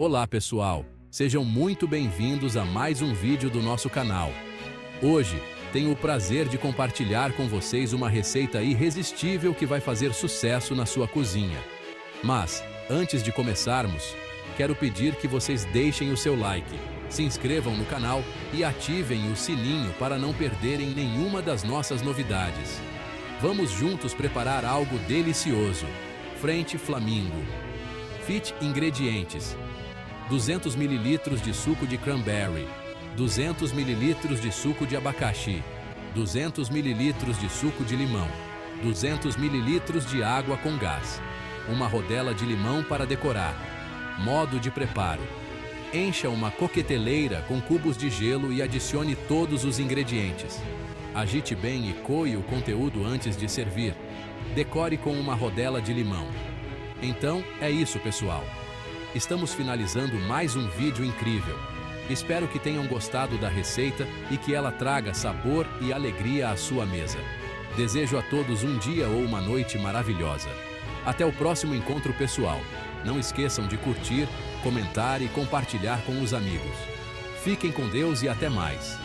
Olá pessoal, sejam muito bem-vindos a mais um vídeo do nosso canal. Hoje, tenho o prazer de compartilhar com vocês uma receita irresistível que vai fazer sucesso na sua cozinha. Mas, antes de começarmos, quero pedir que vocês deixem o seu like, se inscrevam no canal e ativem o sininho para não perderem nenhuma das nossas novidades. Vamos juntos preparar algo delicioso. Frente Flamingo. Fit ingredientes: 200 ml de suco de cranberry, 200 ml de suco de abacaxi, 200 ml de suco de limão, 200 ml de água com gás, uma rodela de limão para decorar. Modo de preparo: Encha uma coqueteleira com cubos de gelo e adicione todos os ingredientes. Agite bem e coe o conteúdo antes de servir. Decore com uma rodela de limão. Então, é isso, pessoal. Estamos finalizando mais um vídeo incrível. Espero que tenham gostado da receita e que ela traga sabor e alegria à sua mesa. Desejo a todos um dia ou uma noite maravilhosa. Até o próximo encontro pessoal. Não esqueçam de curtir, comentar e compartilhar com os amigos. Fiquem com Deus e até mais.